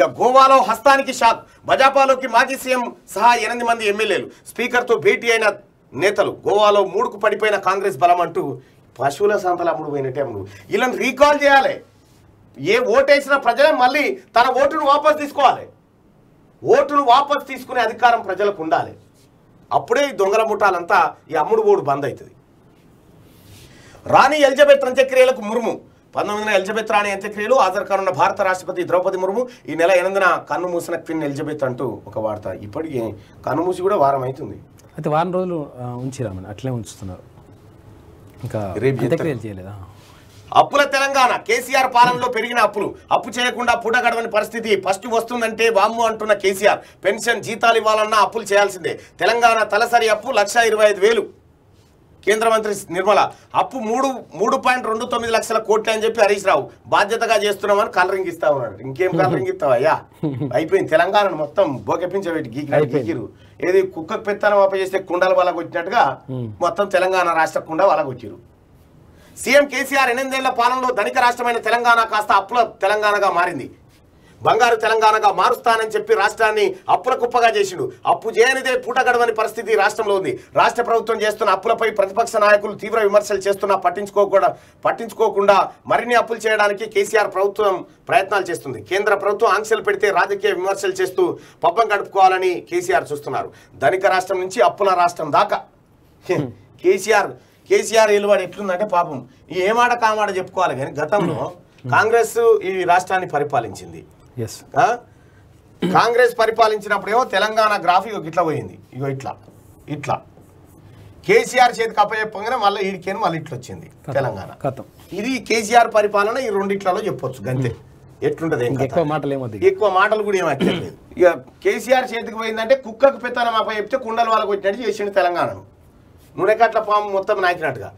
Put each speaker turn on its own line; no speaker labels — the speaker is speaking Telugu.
ఇక గోవాలో హస్తానికి షాక్. భాజపాలోకి మాజీ సీఎం సహా ఎనిమిది మంది ఎమ్మెల్యేలు. స్పీకర్తో భేటీ అయిన నేతలు. గోవాలో మూడుకు పడిపోయిన కాంగ్రెస్ బలం అంటూ పశువుల సంతలు అమ్ముడు పోయినట్టే అమ్ముడు వీళ్ళని రీకాల్ చేయాలి. ఏ ఓటేసిన ప్రజలే మళ్ళీ తన ఓటును వాపస్ తీసుకోవాలి. ఓటును వాపస్ తీసుకునే అధికారం ప్రజలకు ఉండాలి. అప్పుడే ఈ దొంగల ముఠాలంతా ఈ అమ్ముడు ఓడు బంద్ అవుతుంది. రాణి ఎలిజబెత్ అంత్యక్రియలకు మురుము. పంతొమ్మిది వందల ఎలిజబెత్ రాణి అంత్యక్రియలు హాజరు కానున్న భారత రాష్ట్రపతి ద్రౌపది ముర్ము ఈ నెల ఎనిమిదిన కన్ను మూసిన క్వీన్ ఎలిజబెత్ అంటూ ఒక వార్త. ఇప్పటికి కన్ను మూసి కూడా వారం అవుతుంది.
అయితే వారం రోజులు ఉంచిరామని అట్లే ఉంచుతున్నారు. ఇంకా అంత్యక్రియలు చేయలేదా?
అప్పుల తెలంగాణ కేసీఆర్ పాలనలో పెరిగిన అప్పులు. అప్పు చేయకుండా పూట గడవని పరిస్థితి ఫస్ట్ వస్తుందంటే వామ్ము అంటున్న కేసీఆర్. పెన్షన్ జీతాలు ఇవ్వాలన్నా అప్పులు చేయాల్సిందే. తెలంగాణ తలసరి అప్పు లక్ష ఇరవై ఐదు వేలు. కేంద్ర మంత్రి నిర్మల అప్పు మూడు మూడు పాయింట్ రెండు తొమ్మిది లక్షల కోట్లు అని చెప్పి హరీష్ రావు బాధ్యతగా చేస్తున్నామని కలరింగ్ ఇస్తా ఉన్నాడు. ఇంకేం కలరింగ్ ఇస్తావు అయ్యా? అయిపోయింది. తెలంగాణను మొత్తం బోకెప్పించబెట్టి గీకి గీకిరు ఏది కుక్కకు పెత్తనం అప్పచేస్తే కుండల వాళ్ళకు వచ్చినట్టుగా మొత్తం తెలంగాణ రాష్ట్ర కుండ వాళ్ళకు వచ్చిరు సీఎం కేసీఆర్ ఎనిమిదేళ్ళ పాలనలో ధనిక రాష్ట్రమైన తెలంగాణ కాస్త అప్పుల తెలంగాణగా మారింది. బంగారు తెలంగాణగా మారుస్తానని చెప్పి రాష్ట్రాన్ని అప్పుల కుప్పగా చేసిండు. అప్పు చేయనిదే పూట గడవని పరిస్థితి రాష్ట్రంలో ఉంది. రాష్ట్ర ప్రభుత్వం చేస్తున్న అప్పులపై ప్రతిపక్ష నాయకులు తీవ్ర విమర్శలు చేస్తున్నా పట్టించుకోకుండా పట్టించుకోకుండా మరిన్ని అప్పులు చేయడానికి కేసీఆర్ ప్రభుత్వం ప్రయత్నాలు చేస్తుంది. కేంద్ర ప్రభుత్వం ఆంక్షలు పెడితే రాజకీయ విమర్శలు చేస్తూ పబ్బం గడుపుకోవాలని కేసీఆర్ చూస్తున్నారు. ధనిక రాష్ట్రం నుంచి అప్పుల రాష్ట్రం దాకా. కేసీఆర్ కేసీఆర్ ఏలువాడు ఎట్లుందంటే పాపం. ఈ ఏమాట కామాట చెప్పుకోవాలి కానీ గతంలో కాంగ్రెస్ ఈ రాష్ట్రాన్ని పరిపాలించింది? కాంగ్రెస్ పరిపాలించినప్పుడేమో తెలంగాణ గ్రాఫ్ ఇగో ఇట్లా పోయింది. ఇగో ఇట్లా. ఇట్లా. కేసీఆర్ చేతికి అప్పచెప్పగానే మళ్ళీ ఈడికేను మళ్ళీ ఇట్లా వచ్చింది తెలంగాణ. ఇది కేసీఆర్ పరిపాలన ఈ రెండిట్లలో చెప్పొచ్చు గంతే ఎట్లుంటది ఏం కథ?
ఎక్కువ మాటలు ఏమొద్దు
ఎక్కువ మాటలు కూడా ఏమక్కర్లేదు ఇక కేసీఆర్ చేతికి పోయిందంటే కుక్కకు పెత్తనం అప్ప చెప్తే కుండలు వాళ్ళకి వచ్చినట్టు చేసిండు తెలంగాణను. నూనె కట్ల పాము మొత్తం నాకినట్టుగా.